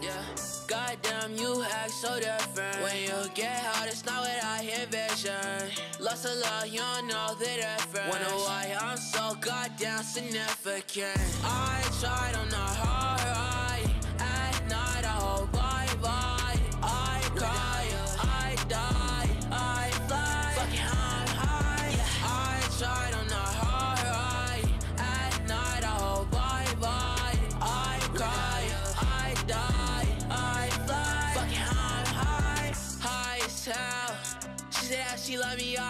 Yeah, goddamn, you act so different. When you get hot, it's not what I envision. Lost a lot, you don't know the difference. Wonder why I'm so goddamn significant. I tried on the hard ride. At night, I hope bye bye. I cry, I die, I fly. Fucking high. I tried on the hard ride. At night, I hope bye bye. I cry, I die,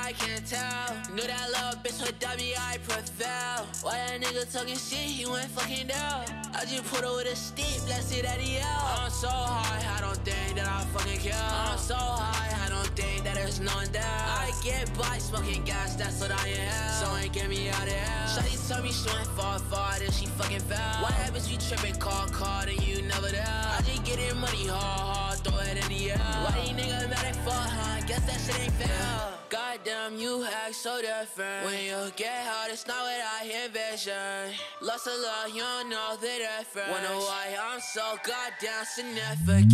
I can't tell. Knew that little bitch would me, I prevail. Why that nigga talking shit, he went fucking down. I just put her with a stick, blessed that he out. I'm so high, I don't think that I fucking care. I'm so high, I don't think that there's none there. I get by smoking gas, that's what I am. So ain't get me out of here. Shawty told me she went far, far, then she fucking fell. Why happens, be tripping, call, call, you never there. I just get it money hard, hard, throw it in the air. Why these niggas mad at fuck, huh? Guess that shit ain't fair. Goddamn, you act so different. When you get hot, it's not what I envision. Lost a lot, you don't know the difference. Wonder why I'm so goddamn significant.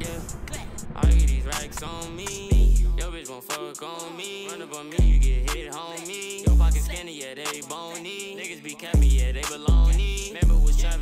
Yeah, I get these racks on me. Yo, bitch won't fuck on me. Run up on me, you get hit, homie. Your pocket skinny, yeah, they bony. Niggas be capping, yeah, they baloney.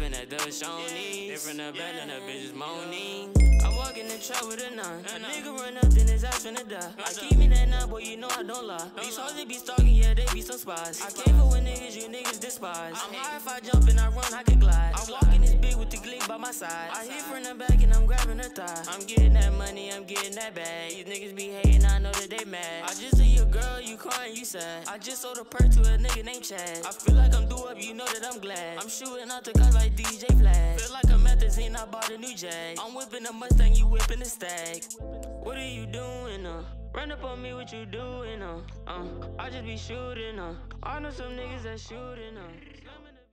Trapping at the Shawnee. Different the bed and the bitches moaning. I walk in the trap with a nine. A nigga run up, then his ass finna die. I keep me that nine, boy, you know I don't lie. These hoes they be stalking, yeah, they be some spies. I came for with niggas, you niggas despise. I'm high if I jump and I run, I can glide. I walk in this big with the glick by my side. I hit from the back and I'm grabbing her thigh. I'm getting that money, I'm getting that bag. These niggas be hating, I know that they mad. I just see your girl, you crying, you sad. I just sold a perk to a nigga named Chad. I feel like I'm up, you know that I'm glad. I'm shooting out the guns like DJ Flash. Feel like a methazine, I bought a new jag. I'm whipping a Mustang, you whipping a stag. What are you doing, uh? Run up on me, what you doing, uh? uh I just be shooting, uh. I know some niggas that shooting, uh.